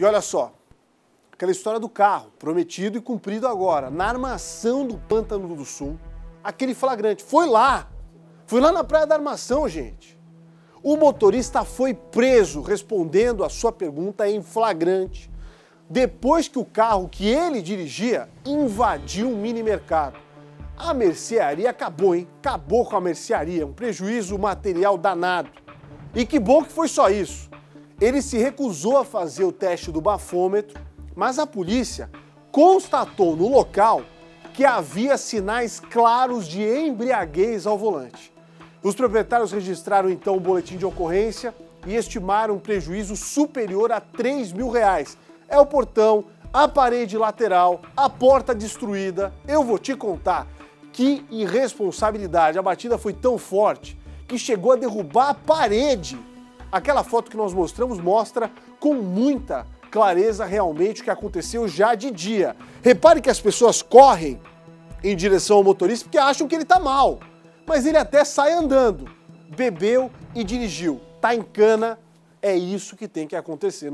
E olha só, aquela história do carro, prometido e cumprido agora, na armação do Pântano do Sul, aquele flagrante. Foi lá, foi lá na Praia da Armação, gente. O motorista foi preso respondendo a sua pergunta em flagrante, depois que o carro que ele dirigia invadiu um mini mercado. A mercearia acabou, hein? Acabou com a mercearia, um prejuízo material danado. E que bom que foi só isso. Ele se recusou a fazer o teste do bafômetro, mas a polícia constatou no local que havia sinais claros de embriaguez ao volante. Os proprietários registraram então o boletim de ocorrência e estimaram um prejuízo superior a 3 mil reais. É o portão, a parede lateral, a porta destruída. Eu vou te contar que irresponsabilidade. A batida foi tão forte que chegou a derrubar a parede. Aquela foto que nós mostramos mostra com muita clareza realmente o que aconteceu já de dia. Repare que as pessoas correm em direção ao motorista porque acham que ele está mal mas ele até sai andando. Bebeu e dirigiu. Tá em cana, é isso que tem que acontecer.